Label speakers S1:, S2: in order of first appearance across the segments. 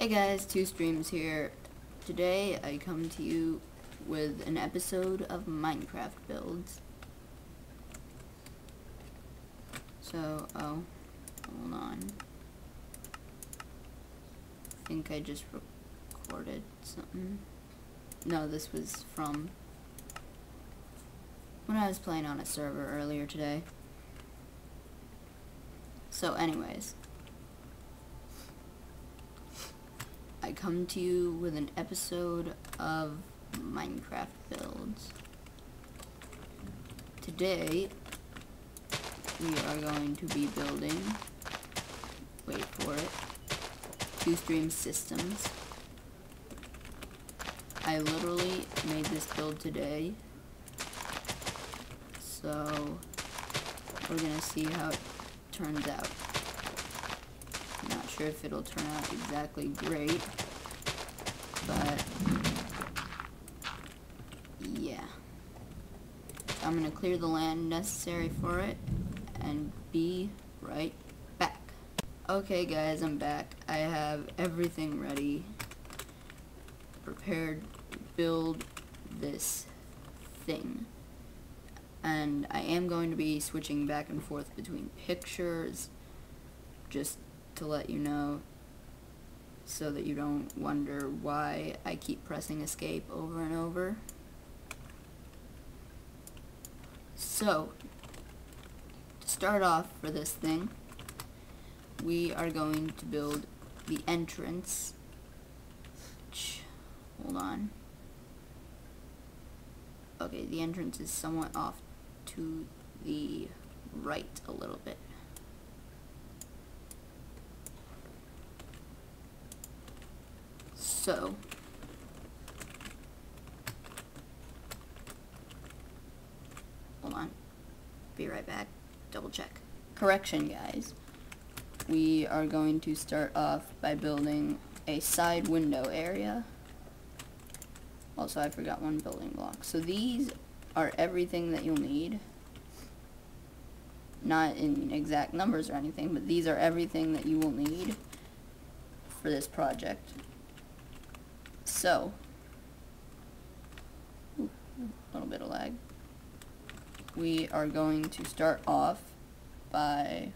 S1: Hey guys, Twostreams here. Today I come to you with an episode of Minecraft builds. So, oh, hold on. I think I just recorded something. No, this was from when I was playing on a server earlier today. So anyways, I come to you with an episode of Minecraft builds. Today, we are going to be building, wait for it, two stream systems. I literally made this build today, so we're gonna see how it turns out. Not sure if it'll turn out exactly great, but yeah. I'm gonna clear the land necessary for it and be right back. Okay guys, I'm back. I have everything ready, prepared to build this thing. And I am going to be switching back and forth between pictures, just to let you know, so that you don't wonder why I keep pressing escape over and over. So, to start off for this thing, we are going to build the entrance. Hold on. Okay, the entrance is somewhat off to the right a little bit. So, hold on, be right back, double check. Correction guys, we are going to start off by building a side window area. Also, I forgot one building block. So these are everything that you'll need. Not in exact numbers or anything, but these are everything that you will need for this project. So, a little bit of lag. We are going to start off by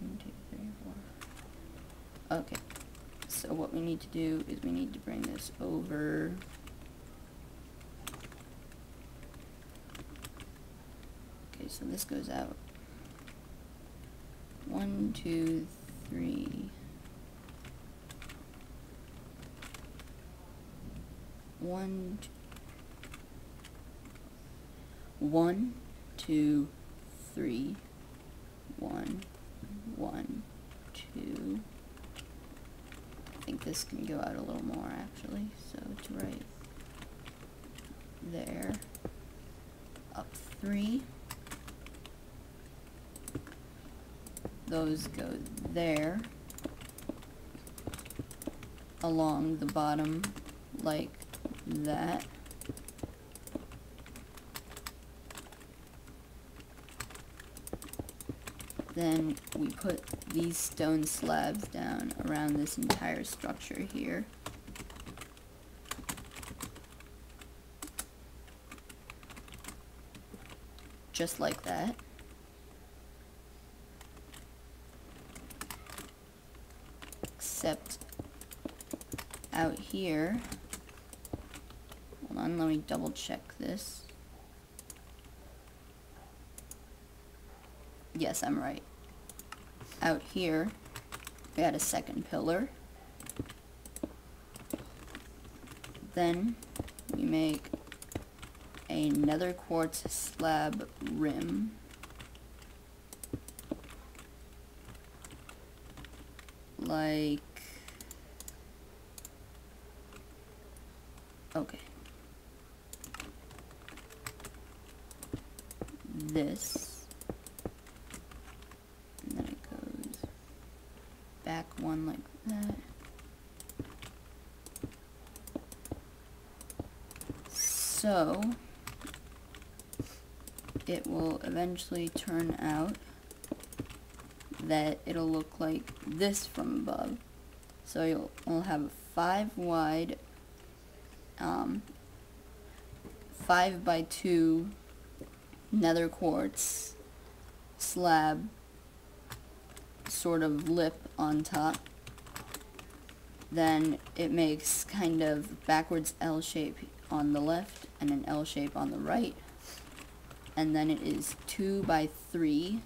S1: one, two, three, four. Okay. So what we need to do is we need to bring this over Okay, so this goes out one, two, three one one two three one one two. I think this can go out a little more actually. So it's right there. Up three. Those go there. Along the bottom like that. Then we put these stone slabs down around this entire structure here. Just like that. Except out here, on, let me double check this. Yes, I'm right. Out here, we had a second pillar. Then we make a nether quartz slab rim. Like, okay. This. And then it goes back one like that. So, it will eventually turn out that it'll look like this from above. So you'll, we'll have a 5 wide, um, 5 by 2 nether quartz slab sort of lip on top. Then it makes kind of backwards L shape on the left and an L shape on the right. And then it is 2 by 3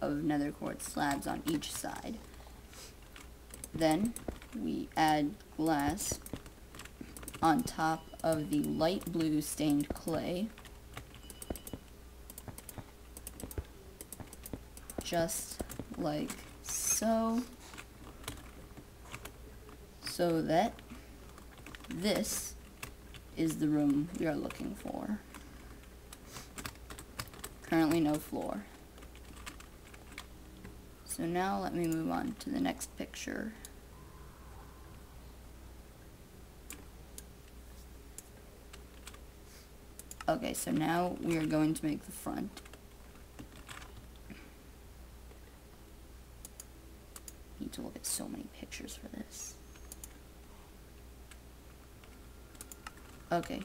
S1: of nether quartz slabs on each side. Then we add glass on top of the light blue stained clay. Just like so. So that this is the room we are looking for. Currently no floor. So now let me move on to the next picture. Okay, so now we are going to make the front. Need to look at so many pictures for this. Okay.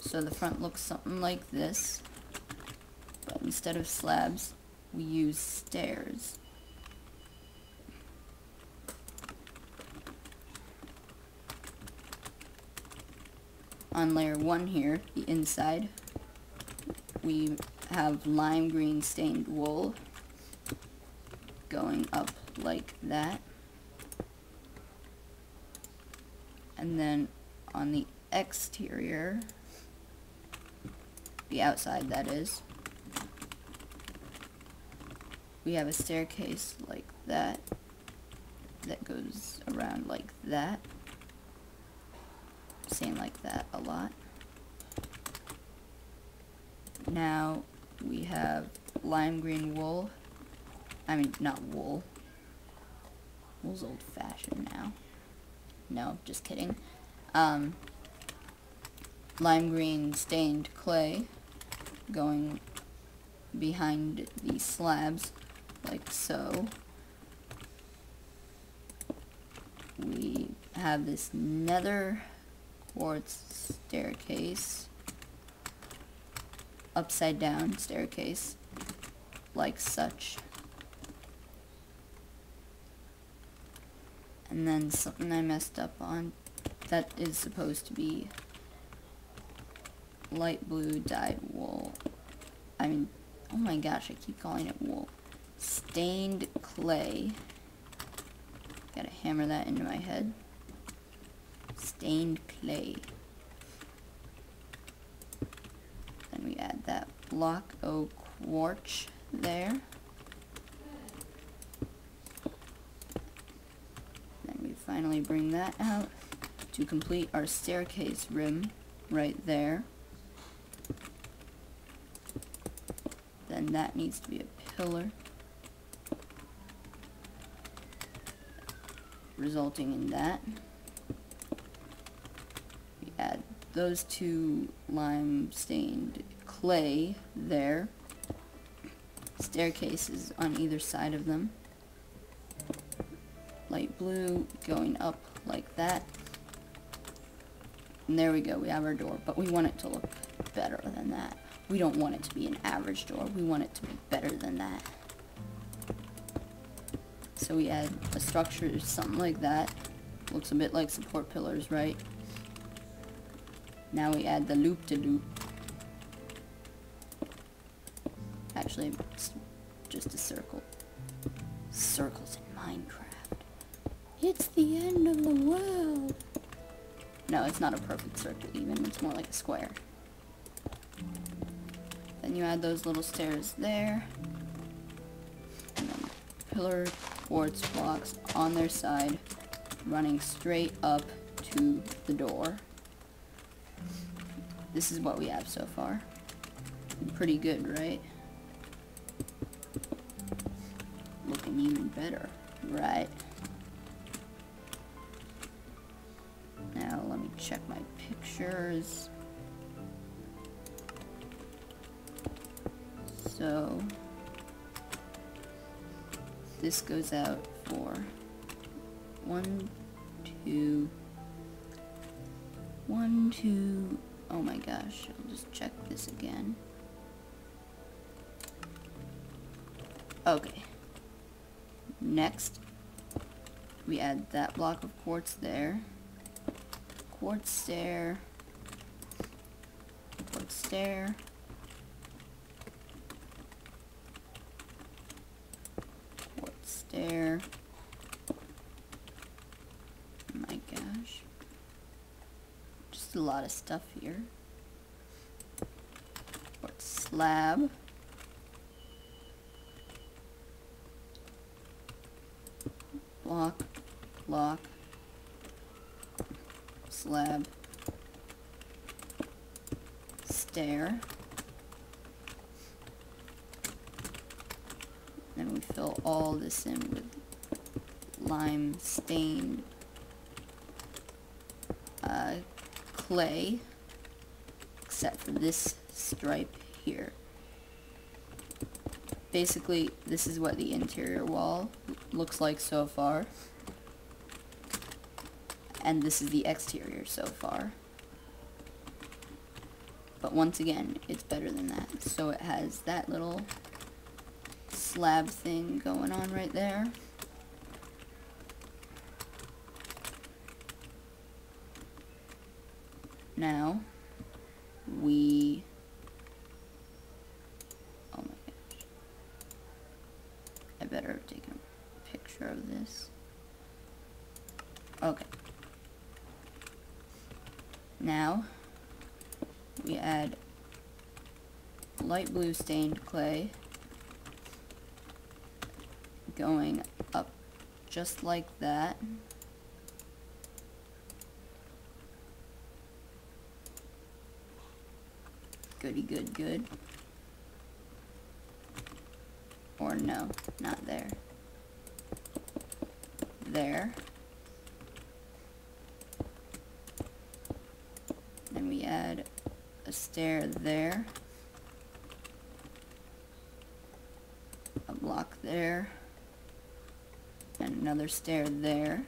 S1: So the front looks something like this. But instead of slabs, we use stairs. On layer 1 here, the inside, we have lime green stained wool going up like that. And then on the exterior, the outside that is, we have a staircase like that that goes around like that. Same like that a lot. Now we have lime green wool I mean not wool wool's old fashioned now no just kidding um, lime green stained clay going behind these slabs like so. We have this nether quartz staircase, upside down staircase, like such. And then something I messed up on that is supposed to be light blue dyed wool. I mean, oh my gosh, I keep calling it wool stained clay. Gotta hammer that into my head. Stained clay. Then we add that block o quartz there. Then we finally bring that out to complete our staircase rim right there. Then that needs to be a pillar. resulting in that. We add those two lime stained clay there. Staircases on either side of them. Blue going up like that. And there we go, we have our door, but we want it to look better than that. We don't want it to be an average door, we want it to be better than that. So we add a structure, something like that. Looks a bit like support pillars, right? Now we add the loop-to-loop. -loop. Actually, just a circle. Circles in Minecraft. It's the end of the world. No, it's not a perfect circle even. It's more like a square. Then you add those little stairs there. And then pillar quartz blocks on their side, running straight up to the door. This is what we have so far. Pretty good, right? Looking even better, right? Check my pictures. So, this goes out for one, two, one, two, oh my gosh, I'll just check this again. Okay. Next, we add that block of quartz there. Quartz stair. Quartz stair. Quartz stair. My gosh. Just a lot of stuff here. Quartz slab. Block, block, slab, stair. Then we fill all this in with lime stained uh, clay, except for this stripe here. Basically, this is what the interior wall looks like so far. And this is the exterior so far. But once again, it's better than that. So it has that little slab thing going on right there. Now, we oh my gosh. I better have taken a picture of this. Okay. Now, we add light blue stained clay going up just like that. Goody good good. Or no, not there. There. Then we add a stair there. A block there. And another stair there.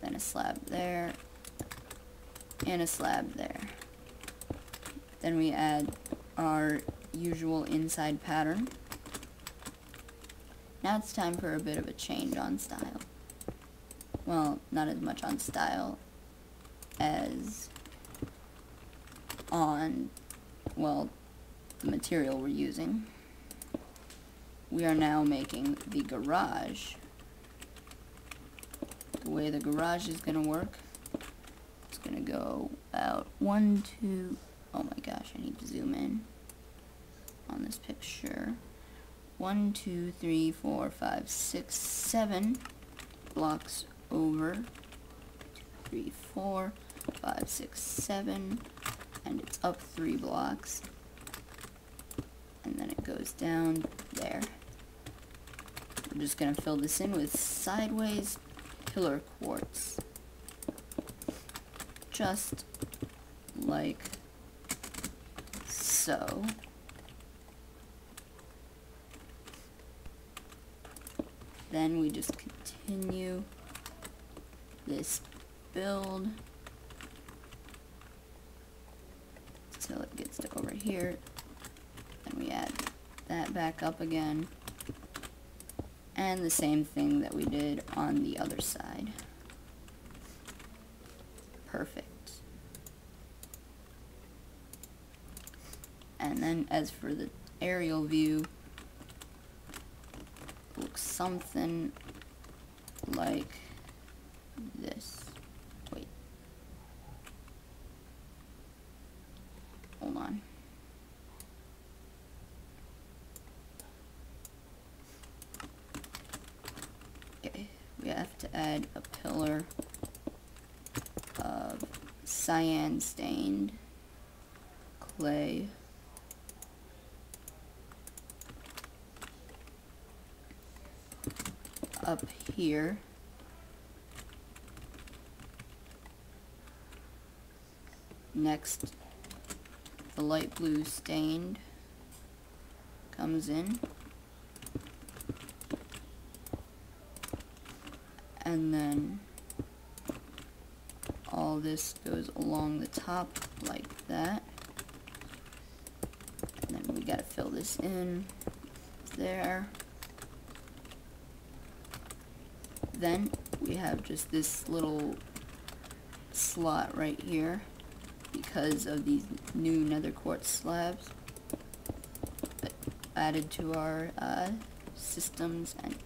S1: Then a slab there. And a slab there. Then we add our usual inside pattern. Now it's time for a bit of a change on style. Well, not as much on style as on, well, the material we're using. We are now making the garage. The way the garage is going to work, it's going to go out one, two, oh my gosh, I need to zoom in on this picture. One, two, three, four, five, six, seven blocks over. Two, three, four, five, six, seven, and it's up three blocks. And then it goes down there. I'm just going to fill this in with sideways pillar quartz. Just like so. Then we just continue this build until it gets to over here. And we add that back up again. And the same thing that we did on the other side. Perfect. And then as for the aerial view, looks something like this. Wait. Hold on. Okay, we have to add a pillar of cyan stained clay. up here. Next, the light blue stained comes in. and then all this goes along the top like that. And then we gotta fill this in there. Then we have just this little slot right here because of these new nether quartz slabs added to our uh, systems and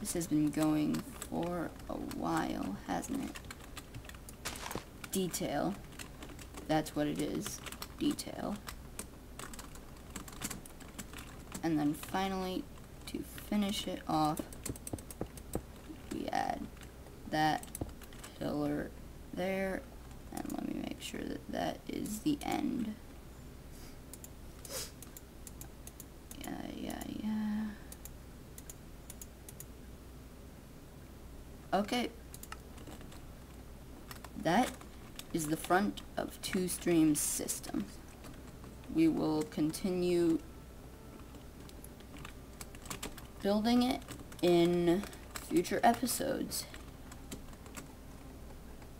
S1: this has been going for a while, hasn't it? Detail. That's what it is. Detail. And then finally, to finish it off, we add that pillar there. And let me make sure that that is the end. Yeah, yeah, yeah. Okay. That is the front of Twostreams system. We will continue building it in future episodes.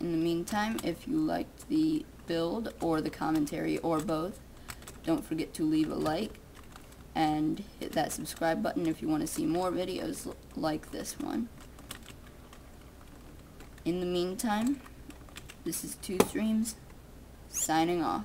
S1: In the meantime, if you liked the build or the commentary or both, don't forget to leave a like and hit that subscribe button if you want to see more videos like this one. In the meantime, this is Twostreams, signing off.